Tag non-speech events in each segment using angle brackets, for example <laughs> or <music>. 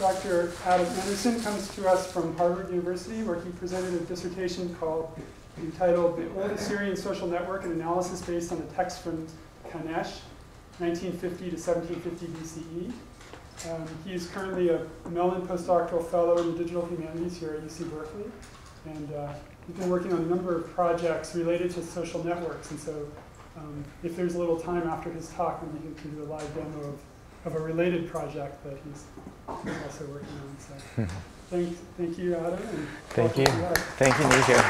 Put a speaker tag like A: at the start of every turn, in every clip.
A: Dr. Adam Anderson comes to us from Harvard University, where he presented a dissertation called entitled The Old Assyrian Social Network, an analysis based on the text from Kanesh, 1950 to 1750 BCE. Um, he is currently a Mellon postdoctoral fellow in the digital humanities here at UC Berkeley. And uh, he's been working on a number of projects related to social networks. And so um, if there's a little time after his talk, then we can do a live demo of, of a related project that he's, also working on. So <laughs> thank, thank you, Adam. And
B: Thank you.
A: welcome to us.
B: Thank you, Nico.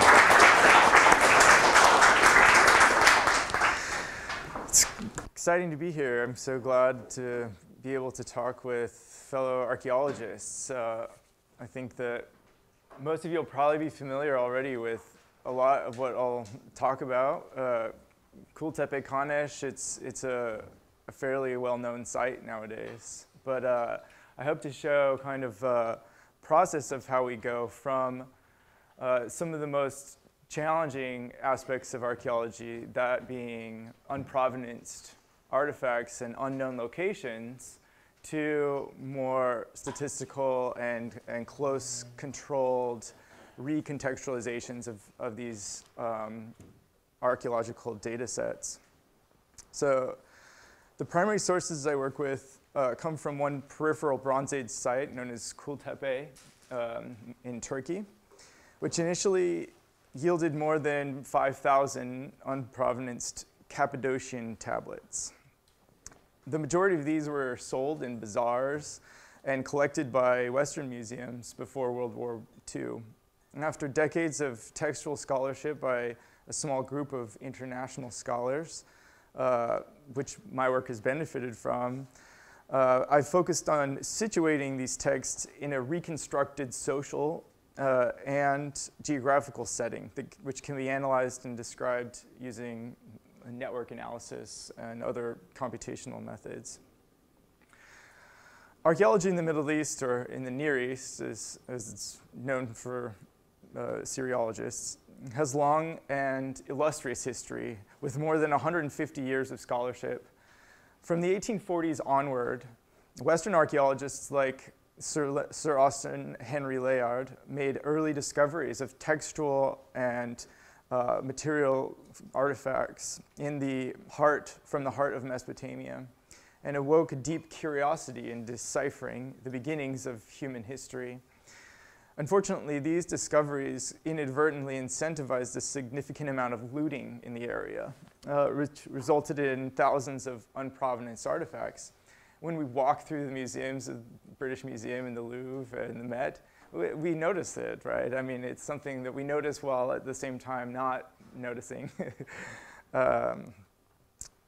B: It's exciting to be here. I'm so glad to be able to talk with fellow archaeologists. Uh, I think that most of you will probably be familiar already with a lot of what I'll talk about. Uh, Kultepe Kanesh, it's, it's a, a fairly well-known site nowadays. But uh, I hope to show kind of a process of how we go from uh, some of the most challenging aspects of archaeology, that being unprovenanced artifacts and unknown locations, to more statistical and, and close controlled recontextualizations of, of these um, archaeological data sets. So the primary sources I work with uh, come from one peripheral Bronze Age site known as Kultepe um, in Turkey, which initially yielded more than 5,000 unprovenanced Cappadocian tablets. The majority of these were sold in bazaars and collected by Western museums before World War II. And after decades of textual scholarship by a small group of international scholars, uh, which my work has benefited from, uh, I focused on situating these texts in a reconstructed social uh, and geographical setting, that, which can be analyzed and described using network analysis and other computational methods. Archaeology in the Middle East, or in the Near East, is, as it's known for uh, has long and illustrious history with more than 150 years of scholarship. From the 1840s onward, Western archaeologists like Sir, Le- Sir Austen Henry Layard made early discoveries of textual and uh, material artifacts in the heart, from the heart of Mesopotamia, and awoke a deep curiosity in deciphering the beginnings of human history. Unfortunately, these discoveries inadvertently incentivized a significant amount of looting in the area, uh, which resulted in thousands of unprovenanced artifacts. When we walk through the museums, the British Museum and the Louvre and the Met, we, we notice it, right? I mean, it's something that we notice while at the same time not noticing. <laughs> um,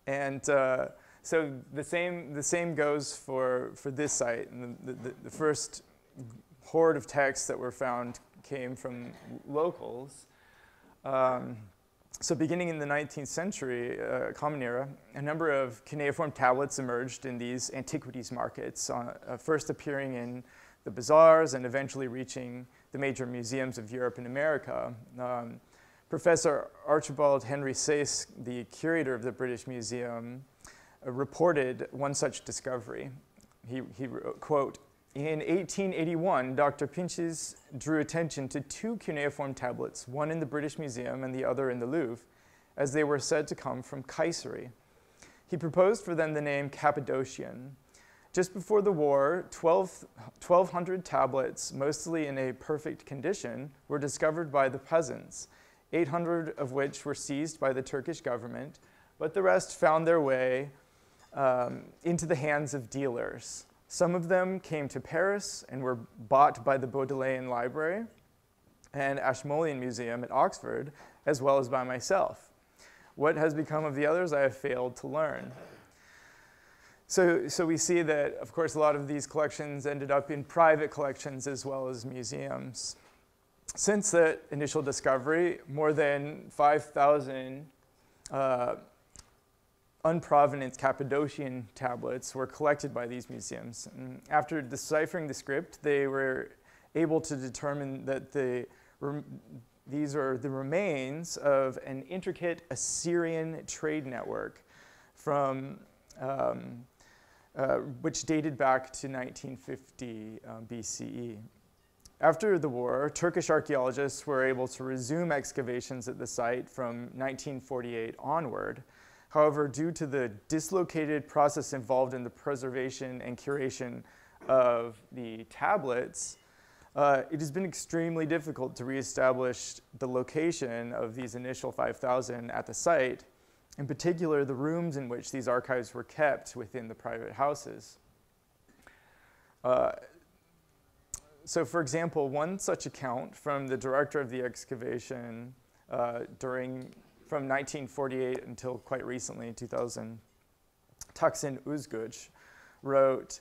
B: and uh, so the same, the same goes for, for this site. And the, the, the first hoard of texts that were found came from locals. Um, so beginning in the 19th century, uh, Common Era, a number of cuneiform tablets emerged in these antiquities markets, uh, uh, first appearing in the bazaars and eventually reaching the major museums of Europe and America. Um, Professor Archibald Henry Sayce, the curator of the British Museum, uh, reported one such discovery. He, he wrote, quote, in 1881, Dr. Pinches drew attention to two cuneiform tablets, one in the British Museum and the other in the Louvre, as they were said to come from Kayseri. He proposed for them the name Cappadocian. Just before the war, 12, 1,200 tablets, mostly in a perfect condition, were discovered by the peasants, 800 of which were seized by the Turkish government, but the rest found their way um, into the hands of dealers. Some of them came to Paris and were bought by the Bodleian Library and Ashmolean Museum at Oxford, as well as by myself. What has become of the others, I have failed to learn. So, so we see that, of course, a lot of these collections ended up in private collections as well as museums. Since that initial discovery, more than 5,000 uh, unprovenance Cappadocian tablets were collected by these museums. And after deciphering the script, they were able to determine that the, these are the remains of an intricate Assyrian trade network from um, uh, which dated back to 1950 um, BCE. After the war, Turkish archaeologists were able to resume excavations at the site from 1948 onward. However, due to the dislocated process involved in the preservation and curation of the tablets, uh, it has been extremely difficult to reestablish the location of these initial 5,000 at the site, in particular the rooms in which these archives were kept within the private houses. Uh, so for example, one such account from the director of the excavation uh, during, from 1948 until quite recently, 2000, Tahsin Özgüç, wrote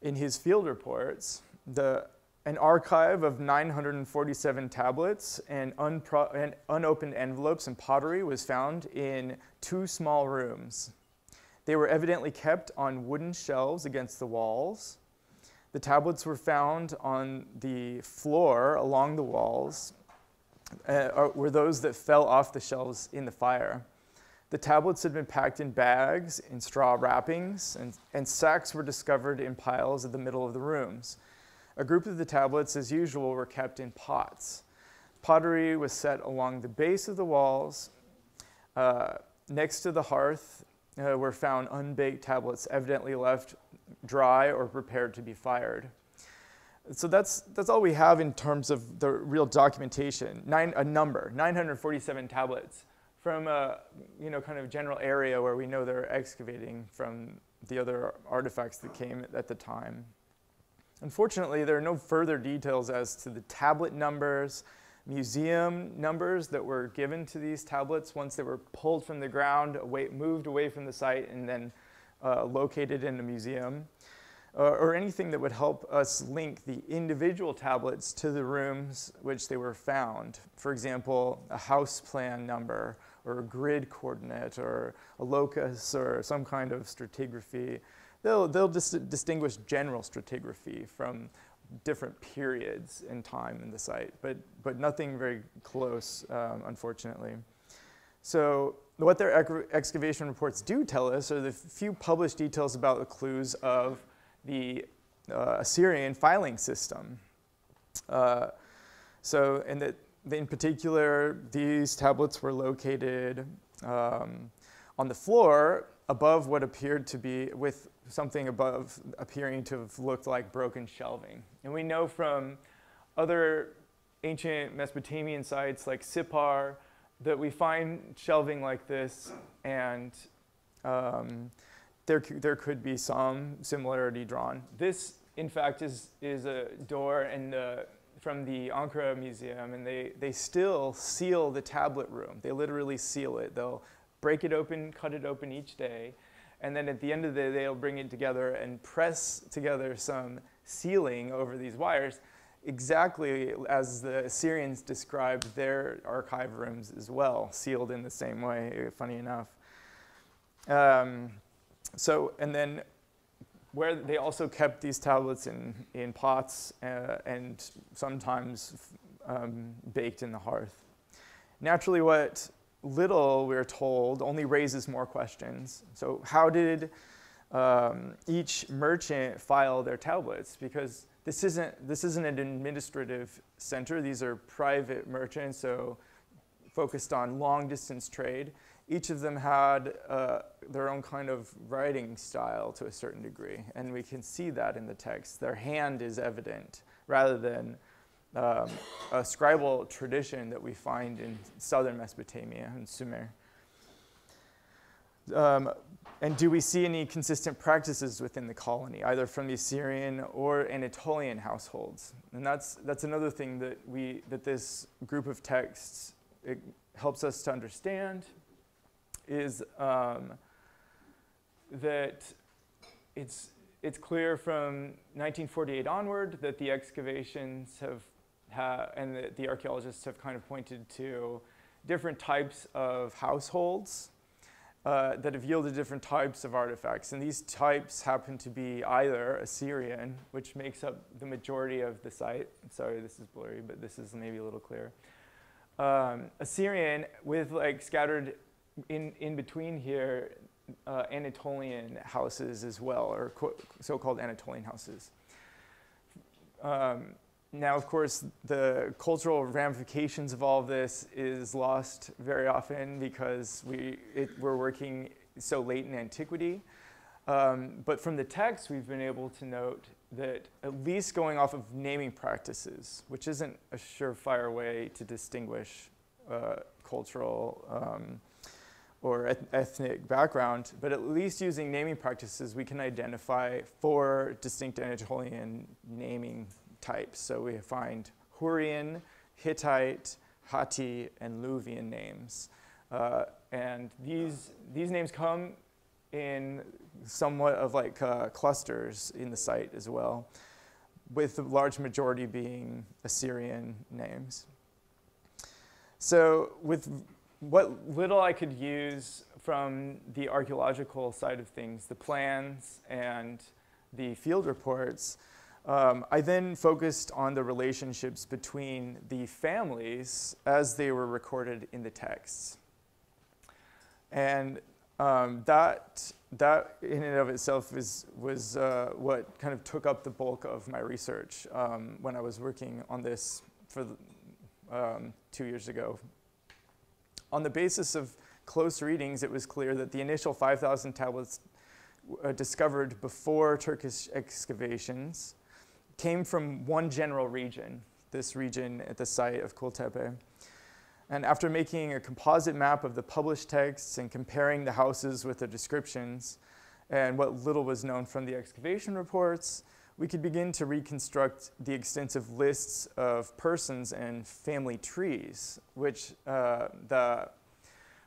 B: in his field reports, the, an archive of 947 tablets and, and unopened envelopes and pottery was found in two small rooms. They were evidently kept on wooden shelves against the walls. The tablets were found on the floor along the walls, uh, were those that fell off the shelves in the fire. The tablets had been packed in bags, in straw wrappings, and, and sacks were discovered in piles at the middle of the rooms. A group of the tablets, as usual, were kept in pots. Pottery was set along the base of the walls. Uh, next to the hearth uh, were found unbaked tablets, evidently left dry or prepared to be fired. So that's, that's all we have in terms of the real documentation. Nine, a number, 947 tablets from a you know, kind of general area where we know they're excavating from the other artifacts that came at the time. Unfortunately, there are no further details as to the tablet numbers, museum numbers that were given to these tablets once they were pulled from the ground, away, moved away from the site, and then uh, located in a museum, uh, or anything that would help us link the individual tablets to the rooms which they were found. For example, a house plan number, or a grid coordinate, or a locus, or some kind of stratigraphy. They'll, they'll dis- distinguish general stratigraphy from different periods in time in the site, but, but nothing very close, um, unfortunately. So what their excavation reports do tell us are the few published details about the clues of the uh, Assyrian filing system. Uh, so, and that in particular, these tablets were located um, on the floor above what appeared to be, with something above appearing to have looked like broken shelving. And we know from other ancient Mesopotamian sites like Sippar, that we find shelving like this, and um, there, there could be some similarity drawn. This, in fact, is, is a door in the, from the Ankara Museum, and they, they still seal the tablet room. They literally seal it. They'll break it open, cut it open each day, and then at the end of the day, they'll bring it together and press together some sealing over these wires exactly as the Assyrians described their archive rooms as well, sealed in the same way, funny enough. Um, so, and then where they also kept these tablets in, in pots uh, and sometimes um, baked in the hearth. Naturally, what little we're told only raises more questions. So, how did um, each merchant file their tablets? Because this isn't, this isn't an administrative center. These are private merchants, so focused on long distance trade. Each of them had uh, their own kind of writing style to a certain degree, and we can see that in the text. Their hand is evident rather than um, a scribal tradition that we find in southern Mesopotamia and Sumer. Um, and do we see any consistent practices within the colony, either from the Assyrian or Anatolian households? And that's, that's another thing that, we, that this group of texts helps us to understand is um, that it's, it's clear from 1948 onward that the excavations have, ha- and the, the archaeologists have kind of pointed to different types of households uh, that have yielded different types of artifacts. And these types happen to be either Assyrian, which makes up the majority of the site. Sorry, this is blurry, but this is maybe a little clearer. Um, Assyrian with like scattered in, in between here, uh, Anatolian houses as well, or so-called Anatolian houses. Um, now, of course, the cultural ramifications of all of this is lost very often because we, it, we're working so late in antiquity. Um, but from the text, we've been able to note that at least going off of naming practices, which isn't a surefire way to distinguish uh, cultural um, or eth- ethnic background, but at least using naming practices, we can identify four distinct Anatolian naming types. So we find Hurrian, Hittite, Hatti, and Luvian names. Uh, and these, these names come in somewhat of like uh, clusters in the site as well, with the large majority being Assyrian names. So with what little I could use from the archaeological side of things, the plans and the field reports, um, I then focused on the relationships between the families as they were recorded in the texts. And um, that, that in and of itself is, was uh, what kind of took up the bulk of my research um, when I was working on this for um, two years ago. On the basis of close readings, it was clear that the initial 5,000 tablets uh, discovered before Turkish excavations came from one general region, this region at the site of Kultepe. And after making a composite map of the published texts and comparing the houses with the descriptions and what little was known from the excavation reports, we could begin to reconstruct the extensive lists of persons and family trees, which, uh, the,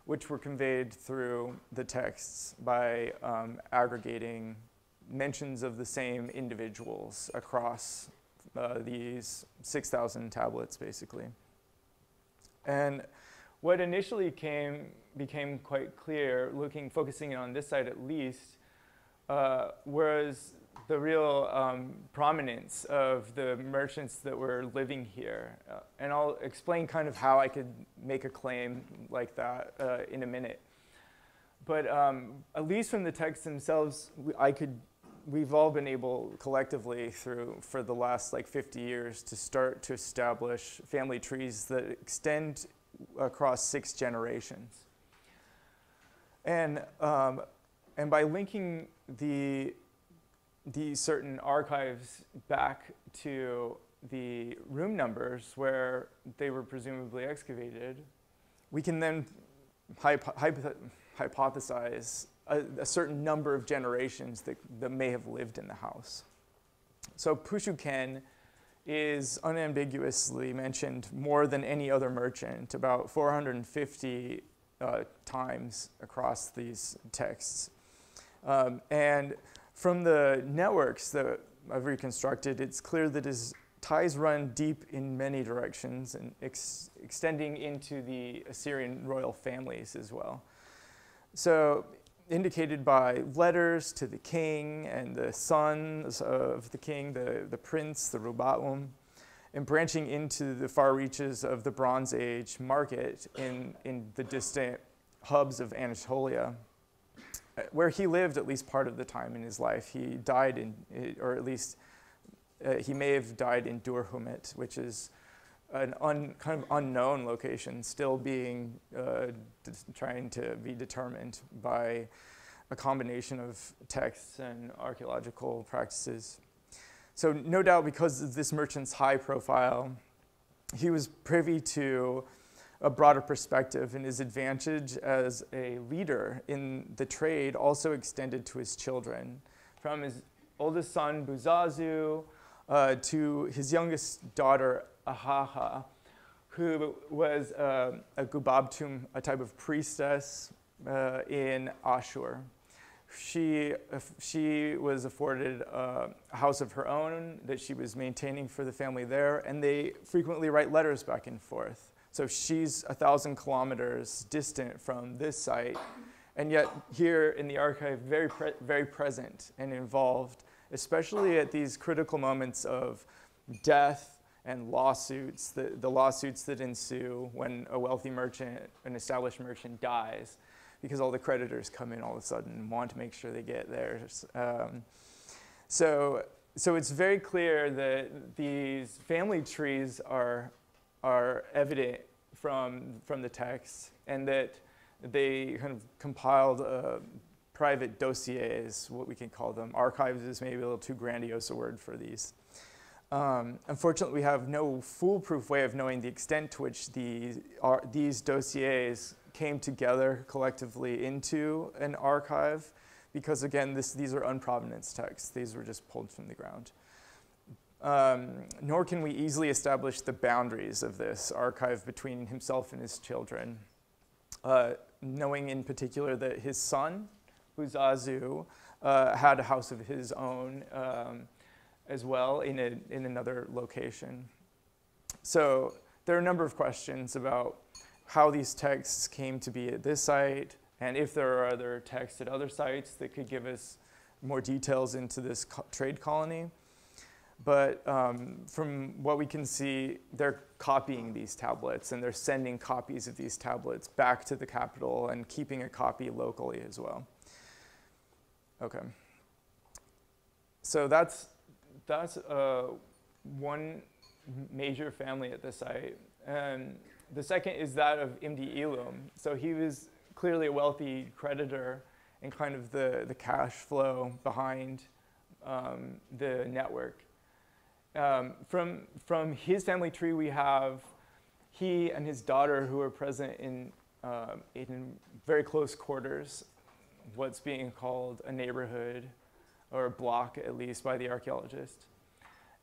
B: which were conveyed through the texts by um, aggregating mentions of the same individuals across uh, these 6,000 tablets, basically. And what initially came, became quite clear, looking, focusing on this side at least, uh, was the real um, prominence of the merchants that were living here. Uh, and I'll explain kind of how I could make a claim like that uh, in a minute. But um, at least from the texts themselves, I could we've all been able collectively through for the last like 50 years to start to establish family trees that extend across six generations. And, um, and by linking the, the certain archives back to the room numbers where they were presumably excavated, we can then hypo- hypo- hypothesize a, a, certain number of generations that, that may have lived in the house. So Pushuken is unambiguously mentioned more than any other merchant, about 450 uh, times across these texts. Um, and from the networks that I've reconstructed, it's clear that his ties run deep in many directions and ex- extending into the Assyrian royal families as well. So indicated by letters to the king and the sons of the king, the, the prince, the Rubaum, and branching into the far reaches of the Bronze Age market in, in the distant hubs of Anatolia, where he lived at least part of the time in his life. He died in, or at least uh, he may have died in Durhumit, which is an un, kind of unknown location still being uh, trying to be determined by a combination of texts and archaeological practices. So no doubt because of this merchant's high profile, he was privy to a broader perspective and his advantage as a leader in the trade also extended to his children. From his oldest son, Buzazu, uh, to his youngest daughter, Ahaha, who was uh, a Gubabtum, a type of priestess uh, in Ashur. She, she was afforded a house of her own that she was maintaining for the family there, and they frequently write letters back and forth. So she's a thousand kilometers distant from this site, and yet here in the archive, very, pre- very present and involved, especially at these critical moments of death and lawsuits, the, the lawsuits that ensue when a wealthy merchant, an established merchant dies. because all the creditors come in all of a sudden and want to make sure they get theirs. Um, so, so it's very clear that these family trees are, are evident from, from the text and that they kind of compiled uh, private dossiers, what we can call them. Archives is maybe a little too grandiose a word for these. Um, unfortunately, we have no foolproof way of knowing the extent to which the, are, these dossiers came together collectively into an archive, because again, this, these are unprovenance texts. These were just pulled from the ground. Um, nor can we easily establish the boundaries of this archive between himself and his children. Uh, knowing in particular that his son, Buzazu, uh, had a house of his own um, as well in, a, in another location. So there are a number of questions about how these texts came to be at this site, and if there are other texts at other sites that could give us more details into this co trade colony. But um, from what we can see, they're copying these tablets and they're sending copies of these tablets back to the capital and keeping a copy locally as well. Okay. So that's, that's uh, one major family at the site. And the second is that of Imdi Ilum. So he was clearly a wealthy creditor and kind of the, the cash flow behind um, the network. Um, from, from his family tree, we have he and his daughter who are present in, uh, in very close quarters, what's being called a neighborhood or a block, at least, by the archaeologist.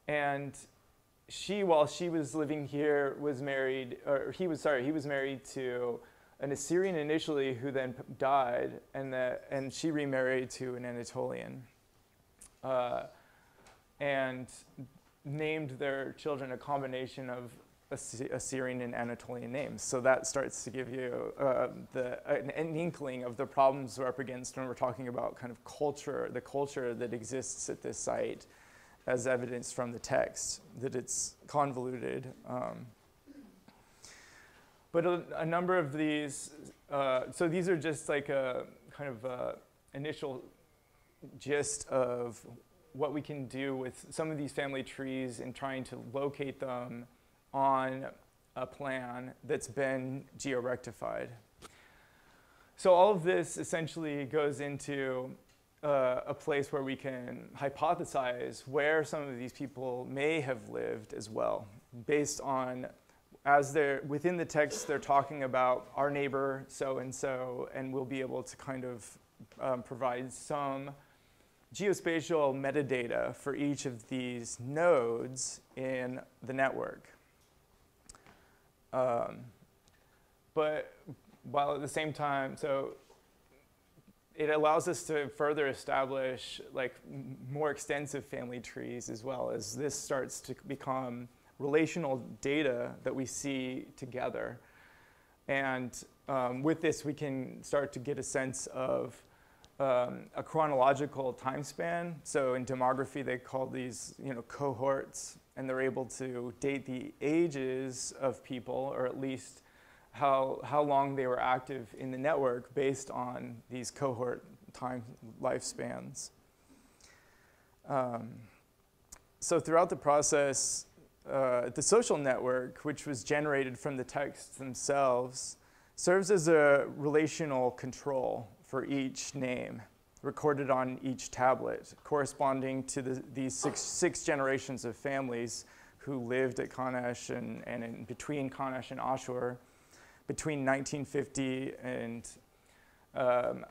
B: And she, while she was living here, was married, or he was, sorry, he was married to an Assyrian initially who then died, and, that, and she remarried to an Anatolian. Uh, and named their children a combination of Assyrian and Anatolian names. So that starts to give you uh, the, an, an, inkling of the problems we're up against when we're talking about kind of culture, the culture that exists at this site, as evidenced from the text, that it's convoluted. Um, but a, a, number of these, uh, so these are just like a kind of a uh, initial gist of what we can do with some of these family trees and trying to locate them on a plan that's been georectified. So all of this essentially goes into uh, a place where we can hypothesize where some of these people may have lived as well, based on as they're within the text, they're talking about our neighbor so and so, and we'll be able to kind of um, provide some geospatial metadata for each of these nodes in the network. Um, but while at the same time, so it allows us to further establish like more extensive family trees as well as this starts to become relational data that we see together. And um, with this, we can start to get a sense of um, a chronological time span. So in demography, they call these you know, cohorts, and they're able to date the ages of people, or at least how, how long they were active in the network based on these cohort time lifespans. Um, so throughout the process, uh, the social network, which was generated from the texts themselves, serves as a relational control for each name recorded on each tablet, corresponding to the, these six, six generations of families who lived at Kanesh and, and in between Kanesh and Ashur between 1950 and um,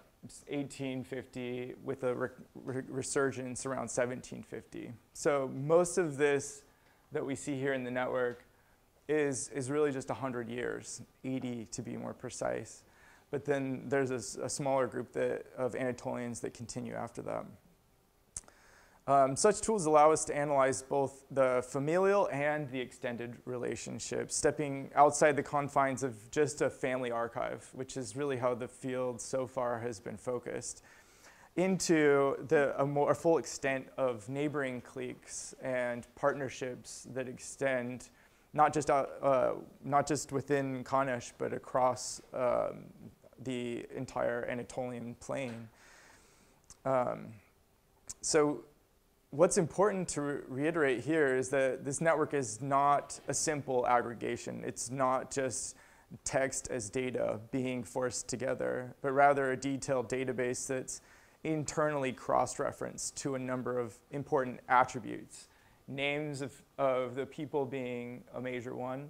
B: 1850 with a re re resurgence around 1750. So most of this that we see here in the network is, is really just 100 years, 80 to be more precise. But then there's a, a smaller group that, of Anatolians that continue after that. Um, such tools allow us to analyze both the familial and the extended relationships, stepping outside the confines of just a family archive, which is really how the field so far has been focused, into the, a more full extent of neighboring cliques and partnerships that extend not just, out, uh, not just within Kanesh, but across um, the entire Anatolian plain. Um, so what's important to re- reiterate here is that this network is not a simple aggregation. It's not just text as data being forced together, but rather a detailed database that's internally cross-referenced to a number of important attributes. Names of, of the people being a major one,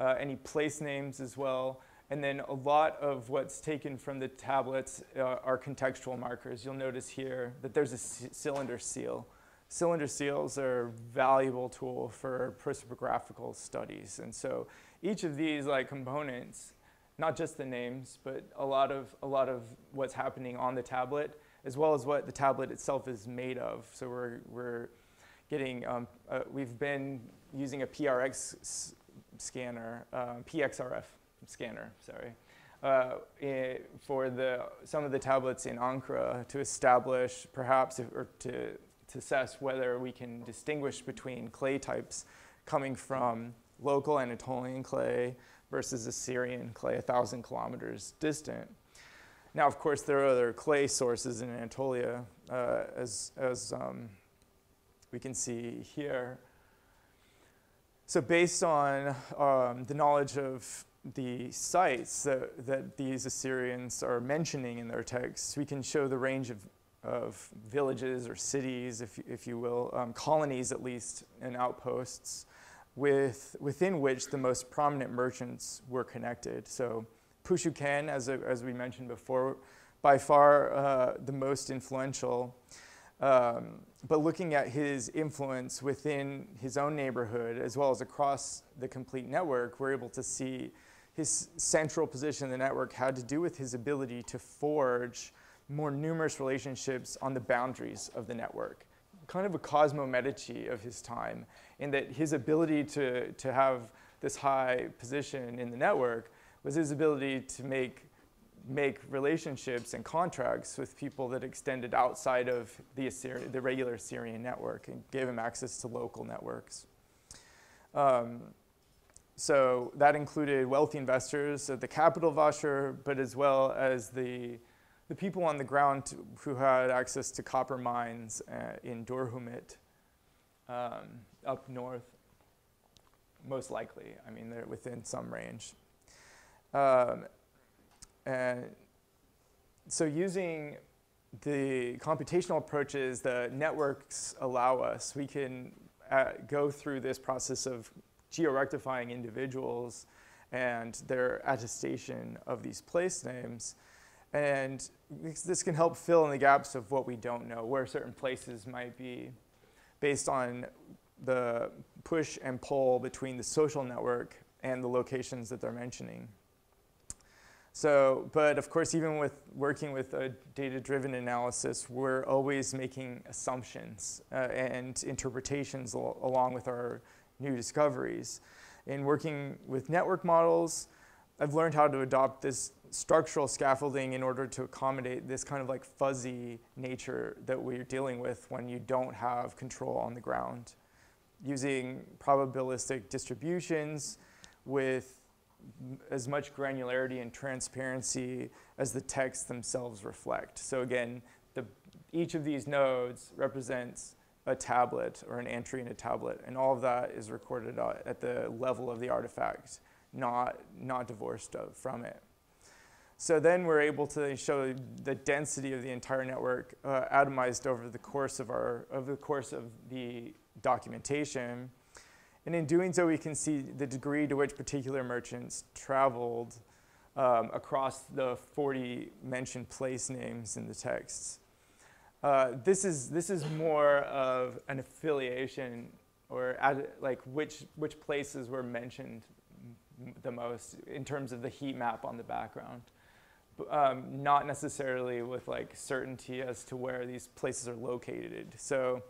B: uh, any place names as well, and then a lot of what's taken from the tablets uh, are contextual markers. You'll notice here that there's a cylinder seal. Cylinder seals are a valuable tool for prosopographical studies. And so each of these like components, not just the names, but a lot of, a lot of what's happening on the tablet, as well as what the tablet itself is made of. So we're, we're getting, um, uh, we've been using a PRX scanner, uh, PXRF scanner, sorry, uh, for the, some of the tablets in Ankara to establish perhaps, if, or to, to assess whether we can distinguish between clay types coming from local Anatolian clay versus Assyrian clay a thousand kilometers distant. Now, of course, there are other clay sources in Anatolia, uh, as, as um, we can see here. So based on um, the knowledge of the sites that, that these Assyrians are mentioning in their texts, we can show the range of, of villages or cities, if, if you will, um, colonies at least, and outposts, with, within which the most prominent merchants were connected. So Pushuken, as, a, as we mentioned before, by far uh, the most influential. Um, but looking at his influence within his own neighborhood as well as across the complete network, we're able to see his central position in the network had to do with his ability to forge more numerous relationships on the boundaries of the network. Kind of a Cosmo Medici of his time, in that his ability to, to have this high position in the network was his ability to make, make relationships and contracts with people that extended outside of the, Assyri- the regular Assyrian network and gave him access to local networks. Um, so that included wealthy investors at the capital of Ashur, but as well as the, the people on the ground who had access to copper mines uh, in Durhumit um, up north, most likely. I mean, they're within some range. Um, and so using the computational approaches that networks allow us, we can uh, go through this process of georectifying individuals and their attestation of these place names. And this can help fill in the gaps of what we don't know, where certain places might be, based on the push and pull between the social network and the locations that they're mentioning. So, but of course, even with working with a data-driven analysis, we're always making assumptions uh, and interpretations al- along with our new discoveries. In working with network models, I've learned how to adopt this structural scaffolding in order to accommodate this kind of like fuzzy nature that we're dealing with when you don't have control on the ground. Using probabilistic distributions with as much granularity and transparency as the texts themselves reflect. So again, the, each of these nodes represents a tablet or an entry in a tablet, and all of that is recorded at the level of the artifact, not, not divorced from it. So then we're able to show the density of the entire network uh, atomized over the course of our of the course of the documentation. And in doing so, we can see the degree to which particular merchants traveled um, across the 40 mentioned place names in the texts. Uh, this is this is more of an affiliation or ad, like which which places were mentioned the most in terms of the heat map on the background. Um, not necessarily with like certainty as to where these places are located. So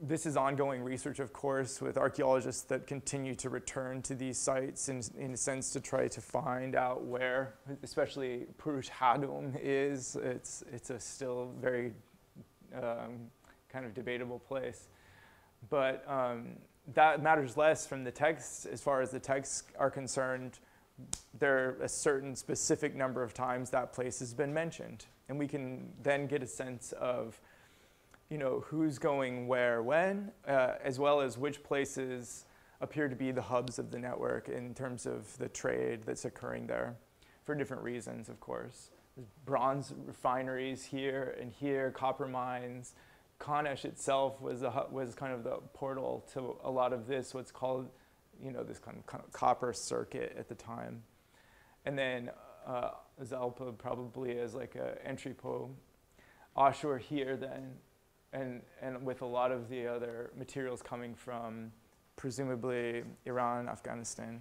B: this is ongoing research, of course, with archaeologists that continue to return to these sites in, in a sense to try to find out where, especially Purush Hadum is. It's, it's a still very um, kind of debatable place. But um, that matters less from the text as far as the texts are concerned. there are a certain specific number of times that place has been mentioned. And we can then get a sense of, you know, who's going where when, uh, as well as which places appear to be the hubs of the network in terms of the trade that's occurring there for different reasons, of course. There's bronze refineries here and here, copper mines. Kanesh itself was, a, was kind of the portal to a lot of this, what's called, you know, this kind of, kind of copper circuit at the time. And then uh, Zalpa probably as like an entry point. Ashur here then, and, and with a lot of the other materials coming from presumably Iran, Afghanistan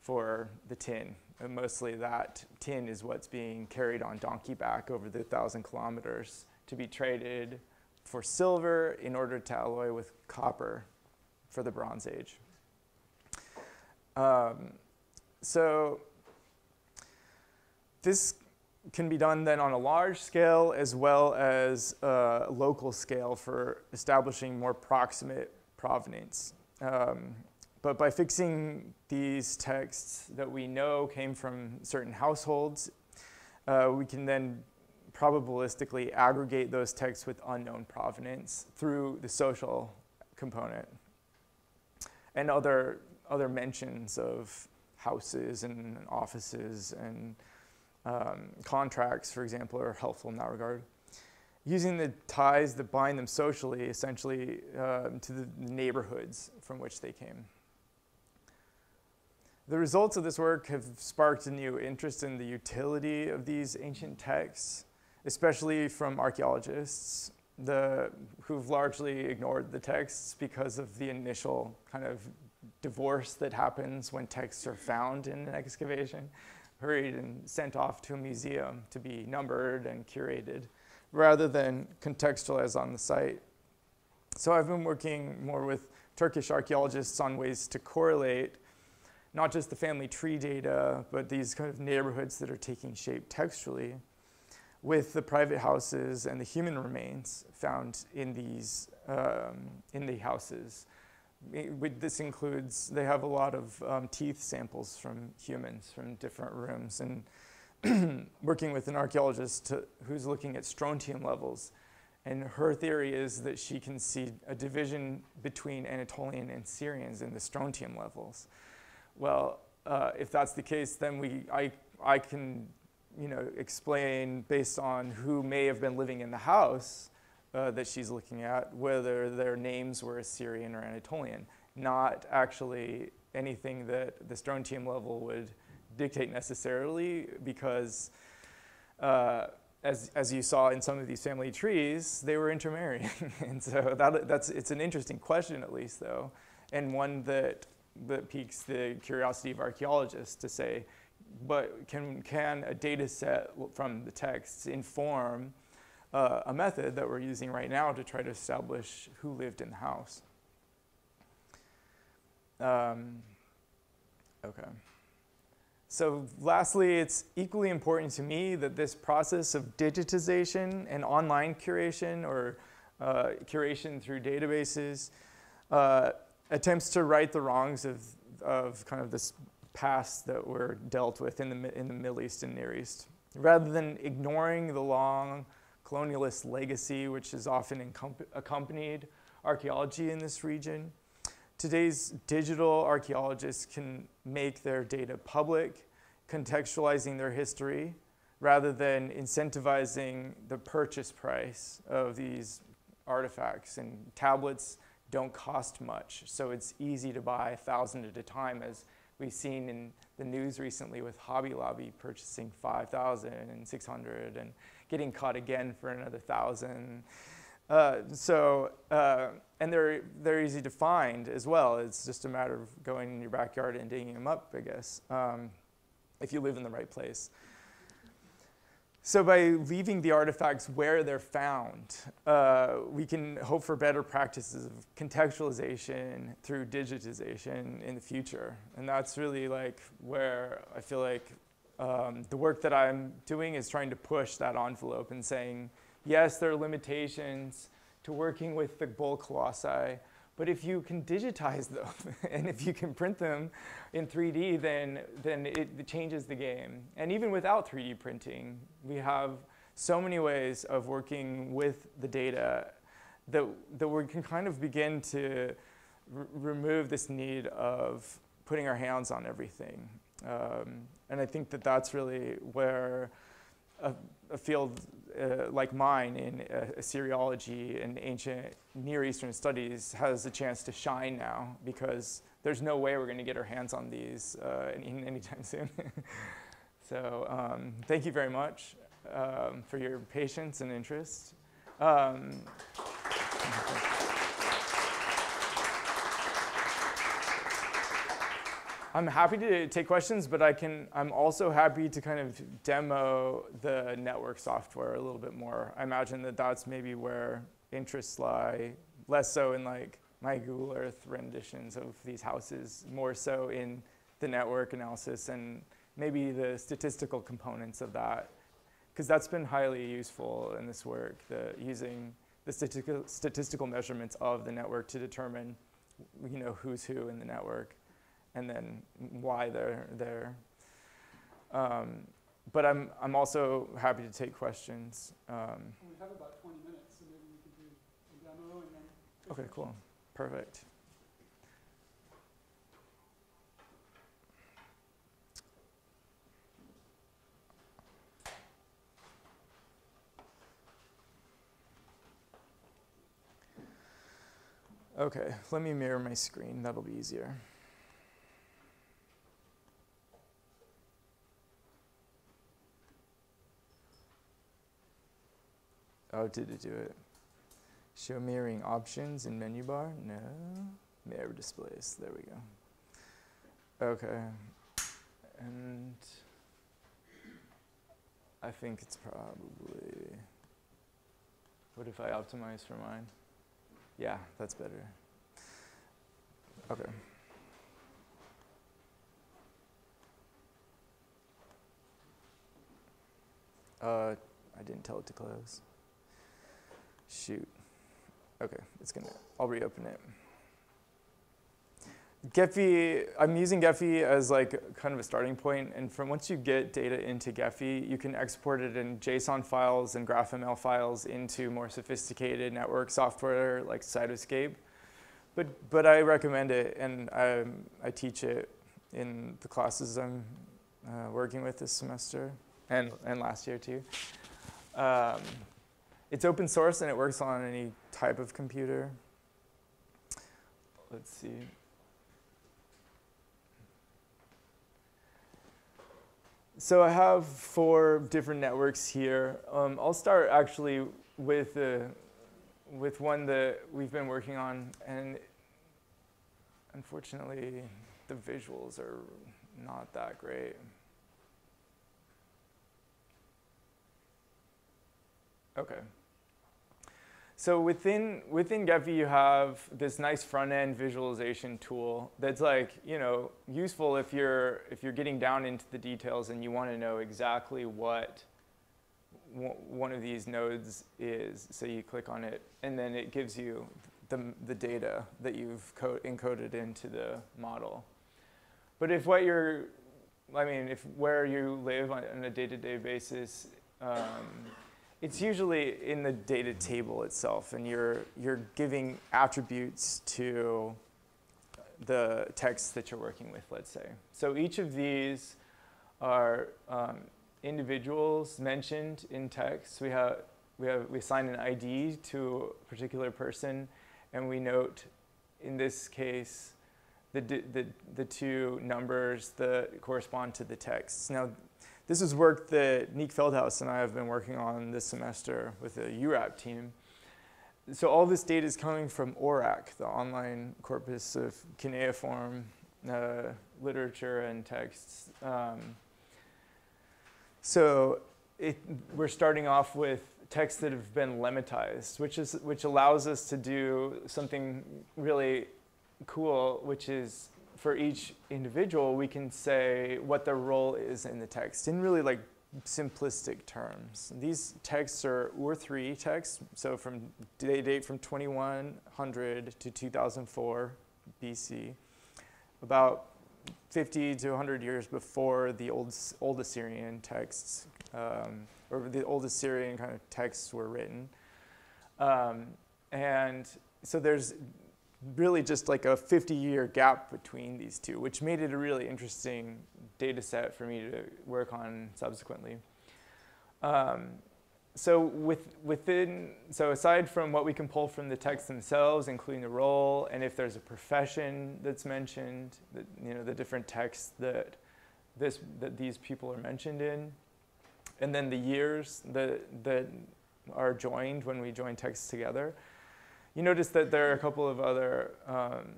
B: for the tin. And mostly that tin is what's being carried on donkey back over the thousand kilometers to be traded for silver in order to alloy with copper for the Bronze Age. Um, so this can be done then on a large scale as well as a local scale for establishing more proximate provenance. Um, but by fixing these texts that we know came from certain households, uh, we can then probabilistically aggregate those texts with unknown provenance through the social component and other, other mentions of houses and offices and um, contracts, for example, are helpful in that regard using the ties that bind them socially, essentially, uh, to the neighborhoods from which they came. The results of this work have sparked a new interest in the utility of these ancient texts, especially from archaeologists the, who've largely ignored the texts because of the initial kind of divorce that happens when texts are found in an excavation, hurried and sent off to a museum to be numbered and curated rather than contextualized on the site. So I've been working more with Turkish archaeologists on ways to correlate not just the family tree data, but these kind of neighborhoods that are taking shape textually with the private houses and the human remains found in these um, in the houses. This includes they have a lot of um, teeth samples from humans from different rooms and <clears throat> working with an archaeologist to, who's looking at strontium levels. And her theory is that she can see a division between Anatolian and Syrians in the strontium levels. Well, uh, if that's the case, then we, I, I can you know, explain based on who may have been living in the house uh, that she's looking at, whether their names were Assyrian or Anatolian, not actually anything that the strontium level would dictate necessarily because uh, as, as you saw in some of these family trees, they were intermarrying. <laughs> and so that, that's, it's an interesting question at least though, and one that, that piques the curiosity of archaeologists to say, but can, can a data set from the texts inform uh, a method that we're using right now to try to establish who lived in the house? Um, okay. So lastly, it's equally important to me that this process of digitization and online curation or uh, curation through databases uh, attempts to right the wrongs of, of kind of this past that we're dealt with in the, in the Middle East and Near East. Rather than ignoring the long colonialist legacy which has often accompanied archaeology in this region, Today's digital archaeologists can make their data public, contextualizing their history, rather than incentivizing the purchase price of these artifacts. And tablets don't cost much, so it's easy to buy a thousand at a time, as we've seen in the news recently with Hobby Lobby purchasing 5,000 and 600 and getting caught again for another thousand. Uh, so, uh, and they're, they're easy to find as well. It's just a matter of going in your backyard and digging them up, I guess, um, if you live in the right place. So by leaving the artifacts where they're found, uh, we can hope for better practices of contextualization through digitization in the future. And that's really like where I feel like um, the work that I'm doing is trying to push that envelope and saying, yes, there are limitations to working with the bull colossi, But if you can digitize them <laughs> and if you can print them in 3D, then, then it, it changes the game. And even without 3D printing, we have so many ways of working with the data that, that we can kind of begin to remove this need of putting our hands on everything. Um, and I think that that's really where a, a field uh, like mine in uh, Assyriology and ancient Near Eastern studies has a chance to shine now because there's no way we're going to get our hands on these uh, any, anytime <laughs> soon. so um, thank you very much um, for your patience and interest. Um, I'm happy to take questions, but I can, I'm also happy to kind of demo the network software a little bit more. I imagine that that's maybe where interests lie, less so in like my Google Earth renditions of these houses, more so in the network analysis and maybe the statistical components of that. Because that's been highly useful in this work, the, using the statistical, statistical measurements of the network to determine you know, who's who in the network and then why they're there. Um, but I'm, I'm also happy to take questions. Um,
A: we have about 20 minutes, so maybe we could do a demo and then.
B: Okay, cool. Perfect. Okay, let me mirror my screen. That'll be easier. Did it do it? Show mirroring options in menu bar? No. Mirror displays. There we go. Okay. And I think it's probably. What if I optimize for mine? Yeah, that's better. Okay. Uh, I didn't tell it to close. Shoot. Okay, it's gonna, I'll reopen it. Gephi, I'm using Gephi as like kind of a starting point, and from once you get data into Gephi, you can export it in JSON files and GraphML files into more sophisticated network software like Cytoscape. But, but I recommend it, and I, I teach it in the classes I'm uh, working with this semester, and, and last year too. Um, it's open source and it works on any type of computer. Let's see. So I have four different networks here. Um, I'll start actually with, uh, with one that we've been working on, and unfortunately, the visuals are not that great. Okay. So within, within Gephi, you have this nice front-end visualization tool that's like, you know, useful if you're, if you're getting down into the details and you want to know exactly what one of these nodes is. So you click on it, and then it gives you the, the data that you've encoded into the model. But if what you're, I mean, if where you live on, on a day-to-day -day basis, um, it's usually in the data table itself, and you're, you're giving attributes to the text that you're working with, let's say. So each of these are um, individuals mentioned in text. We have, we have we assign an ID to a particular person, and we note, in this case, the, the, the two numbers that correspond to the text. Now, this is work that Niek Veldhuis and I have been working on this semester with the URAP team. So all this data is coming from ORACC, the online corpus of cuneiform uh, literature and texts. Um, so it, we're starting off with texts that have been lemmatized, which, is, which allows us to do something really cool, which is for each individual, we can say what their role is in the text in really like simplistic terms. These texts are Ur-3 texts, so from they date from 2100 to 2004 BC, about 50 to 100 years before the old, old Assyrian texts, um, or the old Assyrian kind of texts were written. Um, and so there's really just like a 50 year gap between these two, which made it a really interesting data set for me to work on subsequently. Um, so with, within, so aside from what we can pull from the texts themselves, including the role, and if there's a profession that's mentioned, that, you know, the different texts that, this, that these people are mentioned in, and then the years that, that are joined when we join texts together, you notice that there are a couple of other um,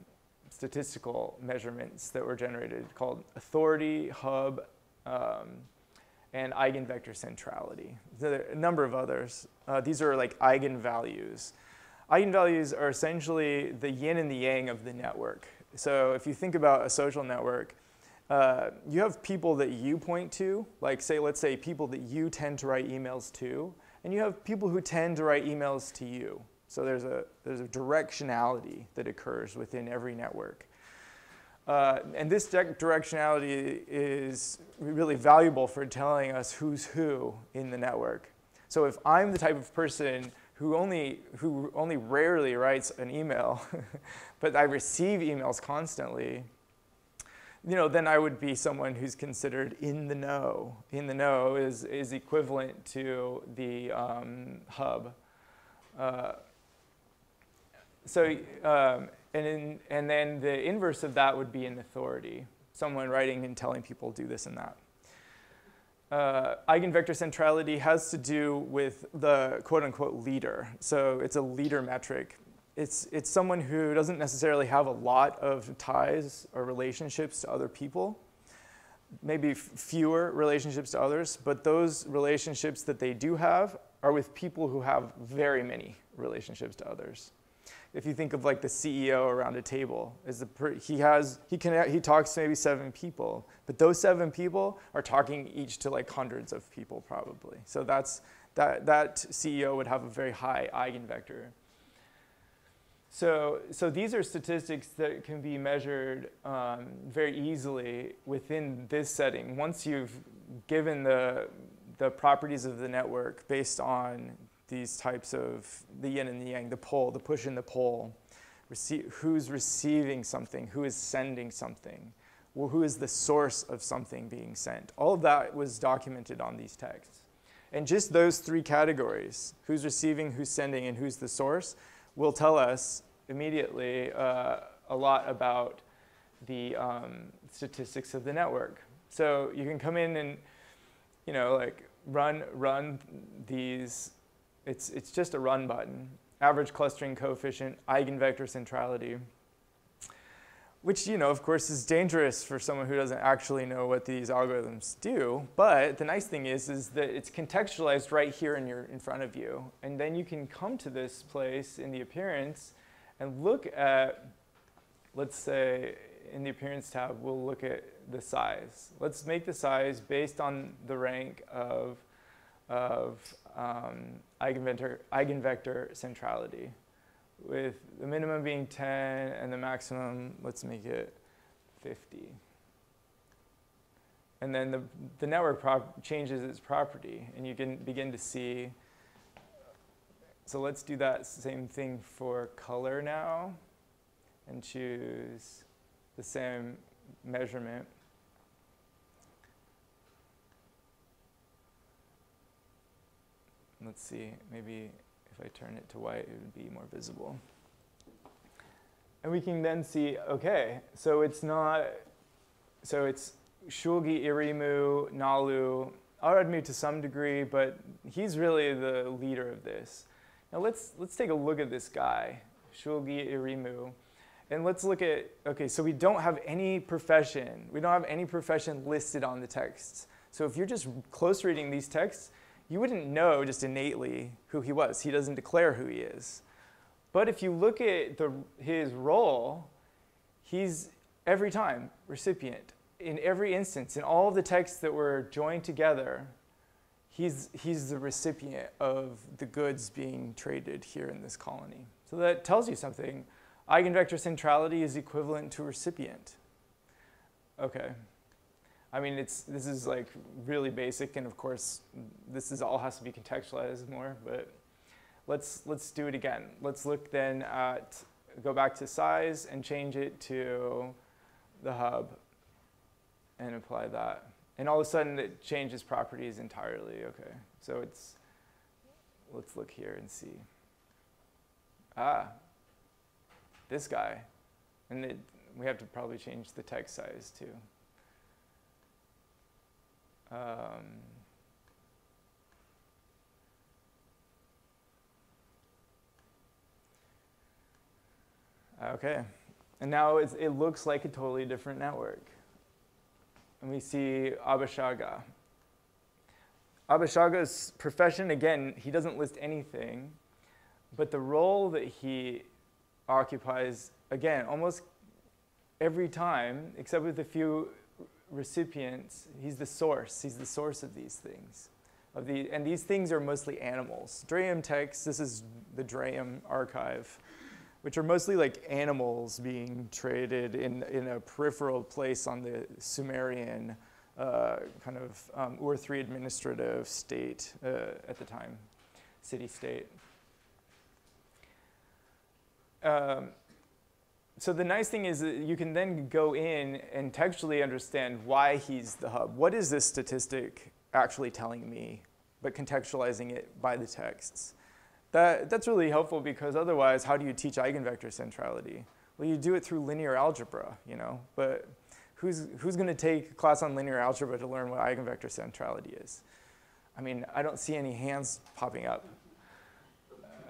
B: statistical measurements that were generated called authority, hub, um, and eigenvector centrality. There are a number of others. Uh, these are like eigenvalues. Eigenvalues are essentially the yin and the yang of the network. So if you think about a social network, uh, you have people that you point to, like say, let's say people that you tend to write emails to, and you have people who tend to write emails to you. So there's a, there's a directionality that occurs within every network. Uh, and this directionality is really valuable for telling us who's who in the network. So if I'm the type of person who only, who only rarely writes an email, <laughs> but I receive emails constantly, you know, then I would be someone who's considered in the know. In the know is, is equivalent to the um, hub. Uh, so, um, and, in, and then the inverse of that would be an authority, someone writing and telling people do this and that. Uh, eigenvector centrality has to do with the quote unquote leader. So it's a leader metric. It's, it's someone who doesn't necessarily have a lot of ties or relationships to other people, maybe fewer relationships to others, but those relationships that they do have are with people who have very many relationships to others if you think of like the CEO around a table, is the he has he can he talks to maybe seven people, but those seven people are talking each to like hundreds of people probably. So that's that that CEO would have a very high eigenvector. So, so these are statistics that can be measured um, very easily within this setting. Once you've given the, the properties of the network based on these types of the yin and the yang, the pull, the push and the pull, Rece- who's receiving something, who is sending something, or who is the source of something being sent. All of that was documented on these texts. And just those three categories, who's receiving, who's sending, and who's the source, will tell us immediately uh, a lot about the um, statistics of the network. So you can come in and, you know, like run run these it's, it's just a run button. Average clustering coefficient, eigenvector centrality, which, you know, of course, is dangerous for someone who doesn't actually know what these algorithms do. But the nice thing is, is that it's contextualized right here in, your, in front of you. And then you can come to this place in the appearance and look at, let's say, in the appearance tab, we'll look at the size. Let's make the size based on the rank of, of um, eigenvector, eigenvector centrality, with the minimum being 10 and the maximum, let's make it 50. And then the, the network changes its property, and you can begin to see. So let's do that same thing for color now, and choose the same measurement. Let's see, maybe if I turn it to white, it would be more visible. And we can then see, okay, so it's not, so it's Shulgi, Irimu, Nalu, Aradmu to some degree, but he's really the leader of this. Now let's, let's take a look at this guy, Shulgi, Irimu. And let's look at, okay, so we don't have any profession. We don't have any profession listed on the texts. So if you're just close reading these texts, you wouldn't know just innately who he was. He doesn't declare who he is. But if you look at the, his role, he's every time recipient. In every instance, in all of the texts that were joined together, he's, he's the recipient of the goods being traded here in this colony. So that tells you something. Eigenvector centrality is equivalent to recipient. Okay. I mean, it's, this is like really basic, and of course, this is all has to be contextualized more, but let's, let's do it again. Let's look then at, go back to size and change it to the hub and apply that. And all of a sudden it changes properties entirely, okay. So it's, let's look here and see. Ah, this guy. And it, we have to probably change the text size too. Um, okay, and now it looks like a totally different network. And we see Abishaga. Abishaga's profession, again, he doesn't list anything, but the role that he occupies, again, almost every time, except with a few recipients, he's the source. He's the source of these things. Of the, and these things are mostly animals. Drehem texts, this is the Drehem archive, which are mostly like animals being traded in, in a peripheral place on the Sumerian uh, kind of um, Ur-3 administrative state uh, at the time, city-state. Um, so the nice thing is that you can then go in and textually understand why he's the hub. What is this statistic actually telling me, but contextualizing it by the texts? That, that's really helpful because otherwise, how do you teach eigenvector centrality? Well, you do it through linear algebra, you know, but who's, who's going to take a class on linear algebra to learn what eigenvector centrality is? I mean, I don't see any hands popping up.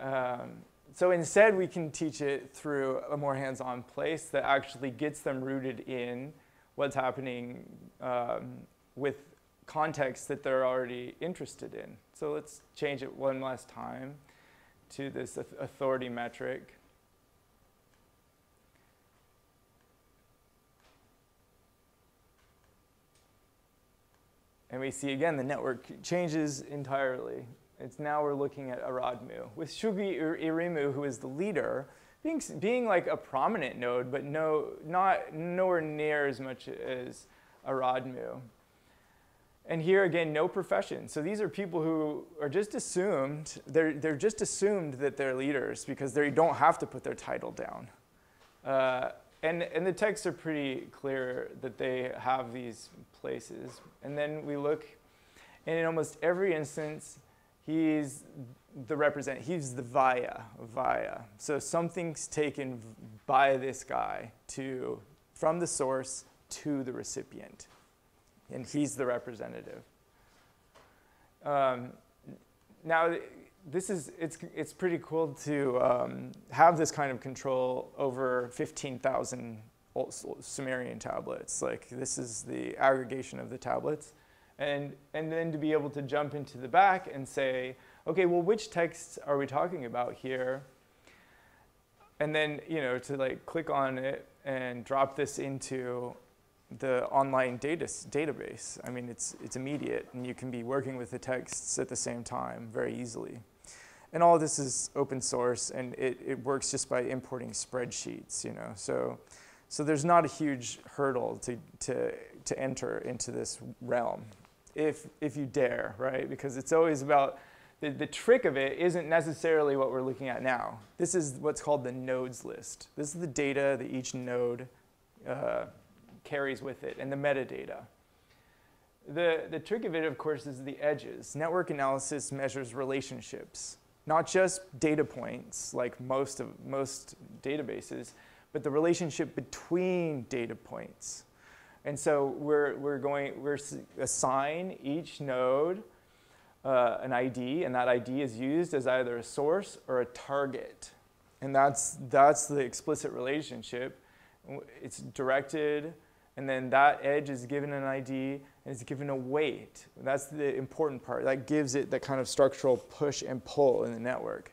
B: Um, so instead, we can teach it through a more hands-on place that actually gets them rooted in what's happening um, with context that they're already interested in. So let's change it one last time to this authority metric. And we see again the network changes entirely. It's now we're looking at Aradmu. With Shulgi Irimu, who is the leader, being, being like a prominent node, but no, not nowhere near as much as Aradmu. And here again, no profession. So these are people who are just assumed, they're, they're just assumed that they're leaders because they don't have to put their title down. Uh, and, and the texts are pretty clear that they have these places. And then we look, and in almost every instance, he's the represent, he's the via, via. So something's taken by this guy to, from the source to the recipient. And he's the representative. Um, now, this is, it's, it's pretty cool to um, have this kind of control over 15,000 Sumerian tablets. Like this is the aggregation of the tablets. And, and then to be able to jump into the back and say, okay, well, which texts are we talking about here? And then, you know, to like click on it and drop this into the online data, database. I mean, it's, it's immediate, and you can be working with the texts at the same time very easily. And all this is open source, and it, it works just by importing spreadsheets, you know. So, so there's not a huge hurdle to, to, to enter into this realm if, if you dare, right? Because it's always about the, the trick of it isn't necessarily what we're looking at now. This is what's called the nodes list. This is the data that each node uh, carries with it and the metadata. The, the trick of it, of course, is the edges. Network analysis measures relationships, not just data points like most, of, most databases, but the relationship between data points. And so we're, we're going, we're assign each node uh, an ID, and that ID is used as either a source or a target. And that's, that's the explicit relationship. It's directed, and then that edge is given an ID, and it's given a weight. That's the important part. That gives it that kind of structural push and pull in the network.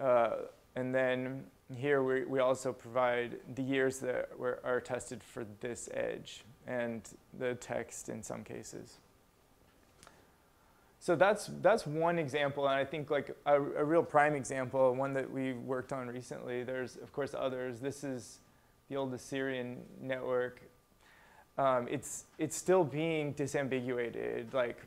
B: Uh, and then here we, we also provide the years that were, are tested for this edge and the text in some cases. so that's that's one example, and I think like a, a, real prime example, one that we worked on recently. There's of course others. This is the old Assyrian network. Um, it's it's still being disambiguated like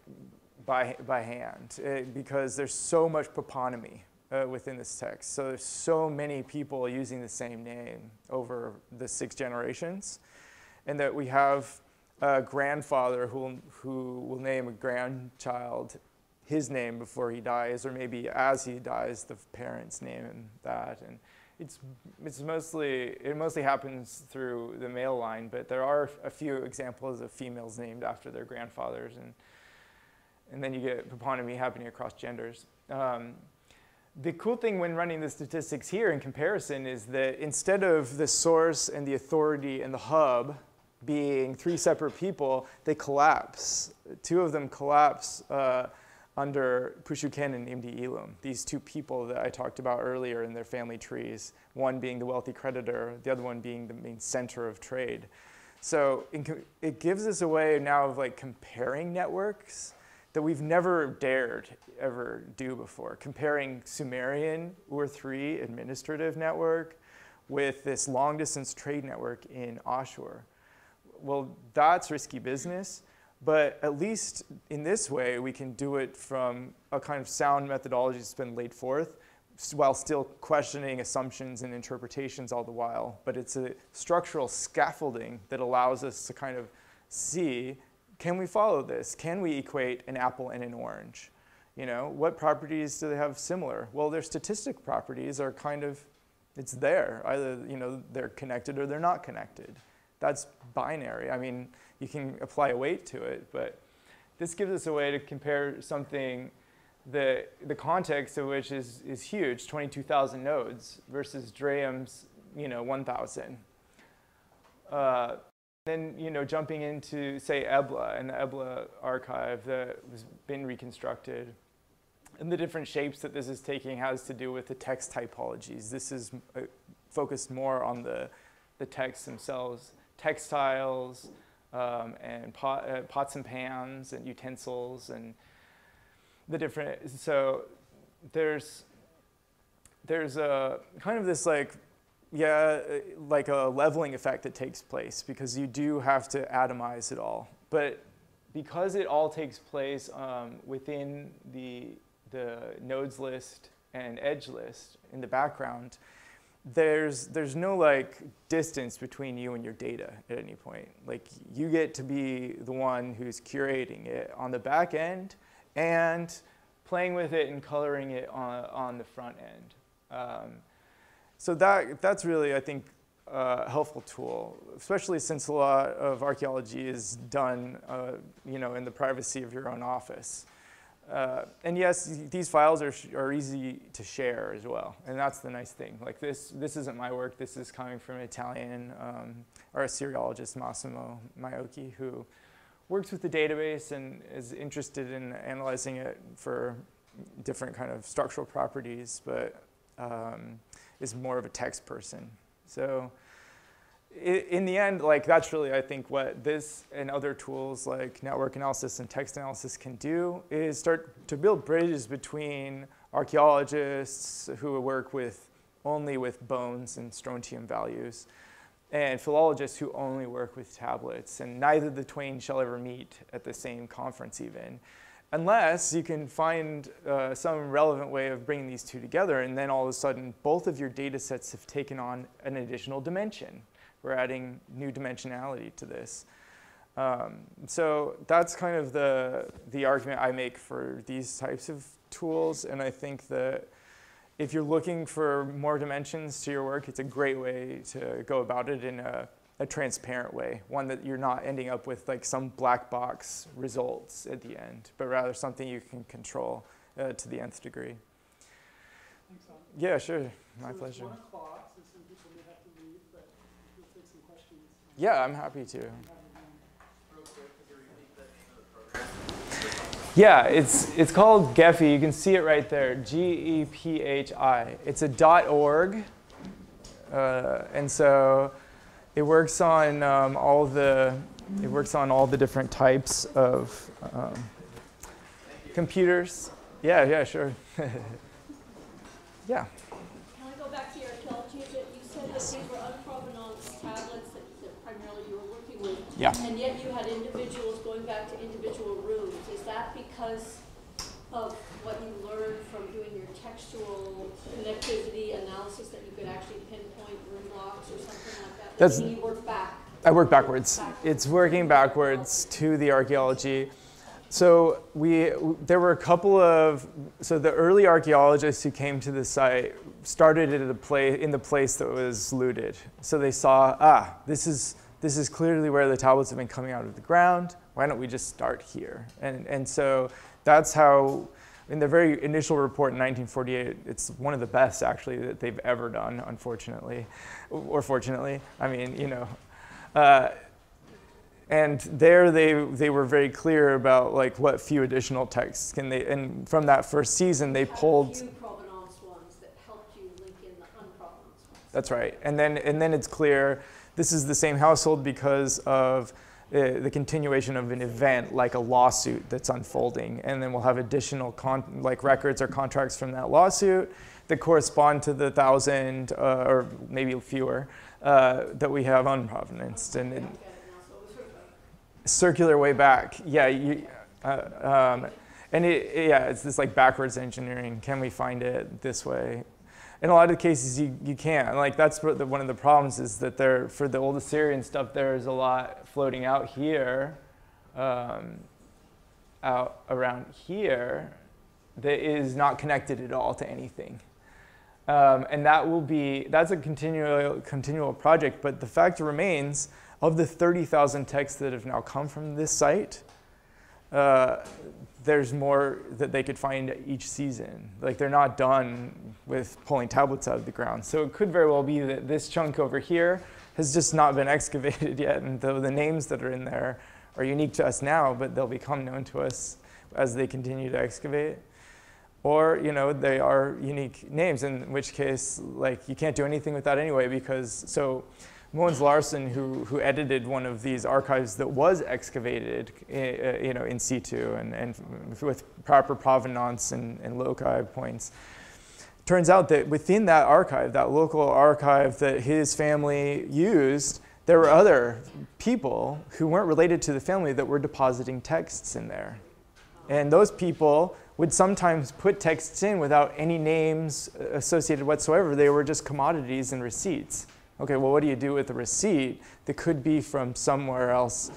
B: by by hand it, eh, because there's so much papponymy uh, within this text. So there's so many people using the same name over the six generations, and that we have a grandfather who who will name a grandchild his name before he dies, or maybe as he dies, the parents name him that. And it's, it's mostly, it mostly happens through the male line, but there are a few examples of females named after their grandfathers, and, and then you get papponymy happening across genders. Um, the cool thing when running the statistics here in comparison is that instead of the source and the authority and the hub being three separate people, they collapse. Two of them collapse uh, under Pushuken and Imdi Ilum, these two people that I talked about earlier in their family trees, one being the wealthy creditor, the other one being the main center of trade. So it gives us a way now of like comparing networks that we've never dared ever do before, comparing Sumerian Ur 3 administrative network with this long distance trade network in Ashur. Well, that's risky business but at least in this way, we can do it from a kind of sound methodology that's been laid forth while still questioning assumptions and interpretations all the while. But it's a structural scaffolding that allows us to kind of see, can we follow this? Can we equate an apple and an orange? You know, what properties do they have similar? Well, their statistic properties are kind of, it's there. Either, you know, they're connected or they're not connected. That's binary. I mean, you can apply a weight to it, but this gives us a way to compare something the, the context of which is, is huge, 22,000 nodes versus Drehem's, you know, 1,000. Uh, then, you know, jumping into, say, Ebla and the Ebla archive that has been reconstructed. And the different shapes that this is taking has to do with the text typologies. This is uh, focused more on the, the texts themselves, textiles, um, and pot, uh, pots and pans and utensils and the different. So there's there's a kind of this like yeah like a leveling effect that takes place because you do have to atomize it all, but because it all takes place um, within the the nodes list and edge list in the background there's there's no like distance between you and your data at any point. Like you get to be the one who's curating it on the back end and playing with it and coloring it on on the front end. Um, so that that's really I think a helpful tool, especially since a lot of archaeology is done, uh, you know, in the privacy of your own office. Uh, and yes, these files are, are easy to share as well, and that's the nice thing. Like this, this isn't my work. This is coming from an Italian um, or Assyriologist, Massimo Maiocchi, who works with the database and is interested in analyzing it for different kind of structural properties, but um, is more of a text person. So in the end, like that's really, I think, what this and other tools like network analysis and text analysis can do is start to build bridges between archaeologists who work with only with bones and strontium values and philologists who only work with tablets. And neither the twain shall ever meet at the same conference even, unless you can find uh, some relevant way of bringing these two together. And then all of a sudden, both of your data sets have taken on an additional dimension. We're adding new dimensionality to this. Um, so that's kind of the, the argument I make for these types of tools. And I think that if you're looking for more dimensions to your work, it's a great way to go about it in a, a transparent way, one that you're not ending up with like some black box results at the end, but rather something you can control uh, to the nth degree.
A: Thanks,
B: yeah, sure. My
A: so
B: pleasure. Yeah, I'm happy to. Yeah, it's, it's called Gephi. You can see it right there, G-E-P-H-I. It's a dot .org, uh, and so it works on um, all the it works on all the different types of um, computers. Yeah, yeah, sure. <laughs> yeah.
C: Can I go back to your archaeology? You said that these were unprovenance tablets that, that primarily you were working with.
B: Yeah.
C: And yet you had individuals going back to individual rooms. Is that because of what you learned from doing your textual connectivity analysis that you could actually pinpoint room blocks or something like that?
B: That's-
C: you work back.
B: I work backwards. It's working backwards to the archaeology. So we, there were a couple of, so the early archaeologists who came to the site started at the place, in the place that was looted. So they saw, ah, this is, this is clearly where the tablets have been coming out of the ground. Why don't we just start here? And, and so that's how, in the very initial report in 1948, it's one of the best actually that they've ever done, unfortunately, or fortunately. I mean, you know, uh, and there they, they were very clear about like what few additional texts can they, and from that first season they
C: You had a
B: pulled,
C: few provenance ones that helped you link in the unprovenance ones.
B: that's right. And then, and then it's clear this is the same household because of uh, the continuation of an event like a lawsuit that's unfolding. And then we'll have additional like records or contracts from that lawsuit that correspond to the thousand uh, or maybe fewer uh, that we have unprovenanced. And, and circular way back. Yeah, you, uh, um, and it, yeah, it's this like backwards engineering. Can we find it this way? In a lot of cases, you, you can't. Like that's the, one of the problems is that there for the old Assyrian stuff, there's a lot floating out here, um, out around here, that is not connected at all to anything. Um, and that will be that's a continual continual project. But the fact remains, of the 30,000 texts that have now come from this site, uh, there's more that they could find each season. Like they're not done with pulling tablets out of the ground. So it could very well be that this chunk over here has just not been <laughs> excavated yet, and though the names that are in there are unique to us now, but they'll become known to us as they continue to excavate. Or, you know, they are unique names, in which case, like, you can't do anything with that anyway, because, so Mogens Larsen, who, who edited one of these archives that was excavated, uh, you know, in situ and, and with proper provenance and, and loci points, turns out that within that archive, that local archive that his family used, there were other people who weren't related to the family that were depositing texts in there. And those people would sometimes put texts in without any names associated whatsoever. They were just commodities and receipts. Okay, well, what do you do with a receipt that could be from somewhere else?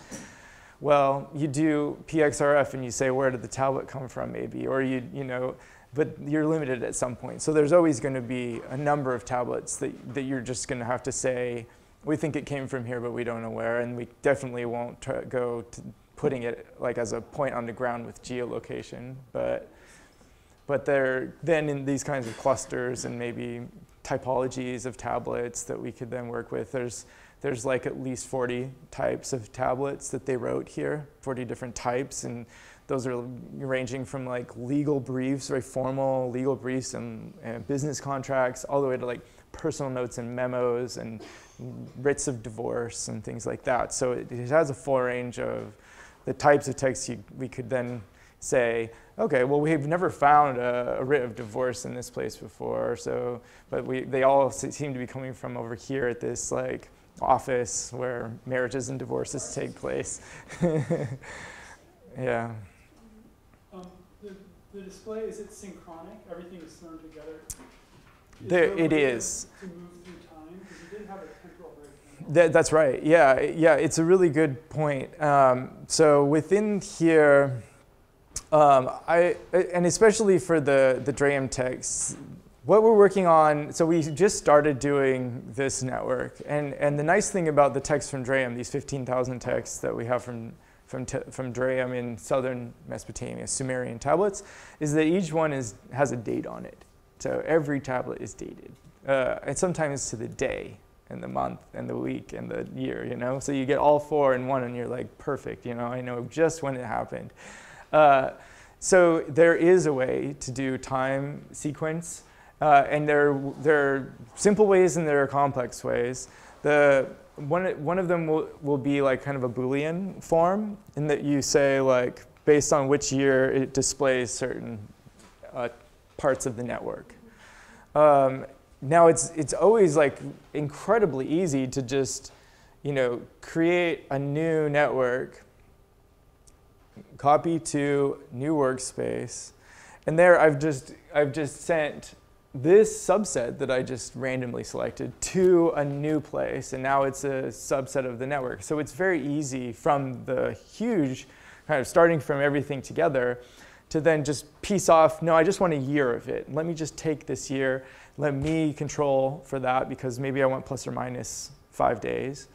B: Well, you do PXRF and you say, where did the tablet come from, maybe? Or you, you know, but you're limited at some point. So there's always going to be a number of tablets that, that you're just going to have to say, we think it came from here, but we don't know where. And we definitely won't go to putting it like as a point on the ground with geolocation. But, but they're then in these kinds of clusters and maybe typologies of tablets that we could then work with. There's, there's like at least 40 types of tablets that they wrote here, 40 different types. And those are ranging from like legal briefs, very formal legal briefs and, and business contracts, all the way to like personal notes and memos and writs of divorce and things like that. So it, it has a full range of the types of texts you, we could then say, okay, well, we've never found a, a, writ of divorce in this place before, so, but we, they all seem to be coming from over here at this like office where marriages and divorces take place. <laughs> yeah.
A: Um, the, the display, is it synchronic? Everything is thrown together?
B: There,
A: there
B: it
A: way to- move through time? Because you did have a temporal breakdown.
B: That, that's right. Yeah, yeah. It's a really good point. Um, so within here, um, I and especially for the the Drehem texts, what we're working on. So we just started doing this network, and and the nice thing about the texts from Drehem, these 15,000 texts that we have from from, from Drehem in southern Mesopotamia, Sumerian tablets, is that each one is has a date on it. So every tablet is dated, uh, and sometimes to the day and the month and the week and the year, you know? So you get all four in one and you're like, perfect, you know, I know just when it happened. Uh, so there is a way to do time sequence, uh, and there, there are simple ways and there are complex ways. The, one, one of them will, will be like kind of a Boolean form in that you say like based on which year it displays certain uh, parts of the network. Um, now it's it's always like incredibly easy to just you know create a new network, copy to new workspace, and there I've just I've just sent this subset that I just randomly selected to a new place, and now it's a subset of the network. So it's very easy from the huge kind of starting from everything together to then just piece off, no, I just want a year of it. Let me just take this year, let me control for that because maybe I want plus or minus five days.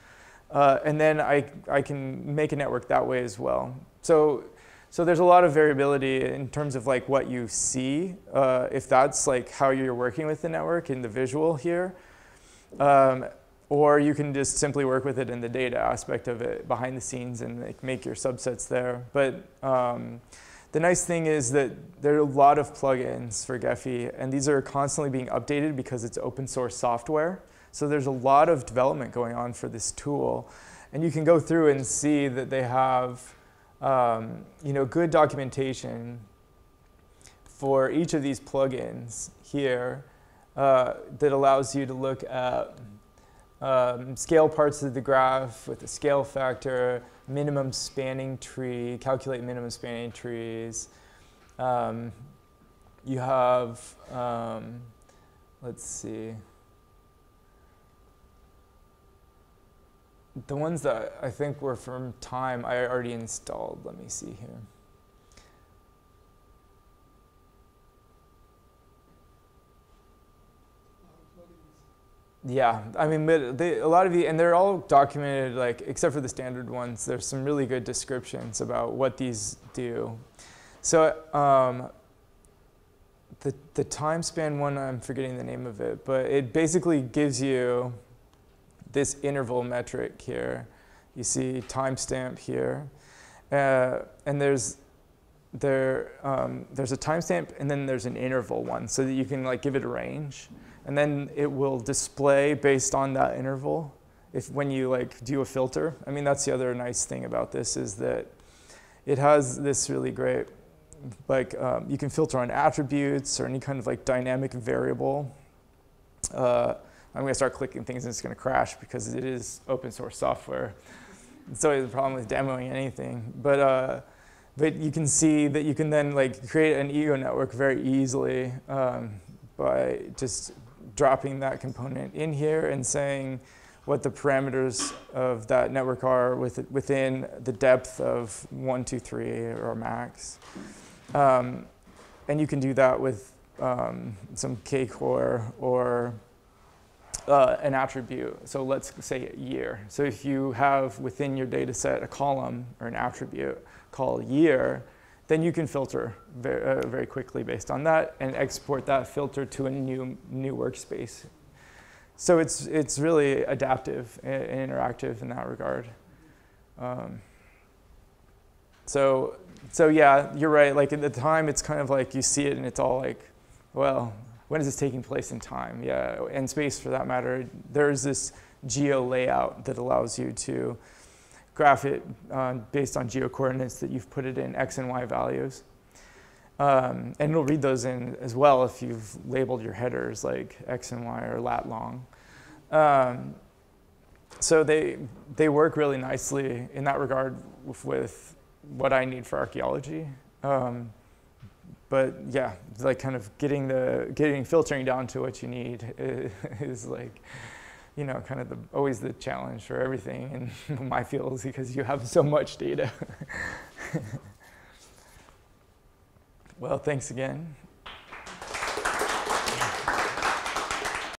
B: Uh, and then I, I can make a network that way as well. So, so there's a lot of variability in terms of like what you see, uh, if that's like how you're working with the network in the visual here. Um, or you can just simply work with it in the data aspect of it behind the scenes and like make your subsets there. But um, the nice thing is that there are a lot of plugins for Gephi, and these are constantly being updated because it's open source software. So there's a lot of development going on for this tool. And you can go through and see that they have um, you know, good documentation for each of these plugins here uh, that allows you to look at um, scale parts of the graph with a scale factor, minimum spanning tree, calculate minimum spanning trees. Um, you have, um, let's see, the ones that I think were from time I already installed. Let me see here. Yeah, I mean, but they, a lot of the, and they're all documented, like, except for the standard ones, there's some really good descriptions about what these do. So um, the, the time span one, I'm forgetting the name of it, but it basically gives you this interval metric here. You see timestamp here. Uh, and there's, there, um, there's a timestamp and then there's an interval one so that you can like give it a range and then it will display based on that interval if when you like do a filter. I mean, that's the other nice thing about this is that it has this really great, like um, you can filter on attributes or any kind of like dynamic variable. Uh, I'm gonna start clicking things and it's gonna crash because it is open source software. It's always a problem with demoing anything. But, uh, but you can see that you can then like create an ego network very easily um, by just dropping that component in here and saying what the parameters of that network are with, within the depth of one, two, three, or max. Um, and you can do that with um, some K-core or uh, an attribute. So let's say year. So if you have within your data set a column or an attribute called year, then you can filter very, uh, very quickly based on that and export that filter to a new, new workspace. So it's, it's really adaptive and, interactive in that regard. Um, so, so yeah, you're right. Like at the time, it's kind of like you see it and it's all like, well, when is this taking place in time? Yeah, and space for that matter. There's this geo layout that allows you to graph it uh, based on geo coordinates that you've put it in x and y values. Um, and it'll read those in as well if you've labeled your headers like x and y or lat long. Um, so they, they work really nicely in that regard with, with what I need for archaeology. Um, but yeah, like kind of getting the getting filtering down to what you need is, <laughs> is like you know, kind of the, always the challenge for everything in <laughs> my fields because you have so much data. <laughs> well, thanks again.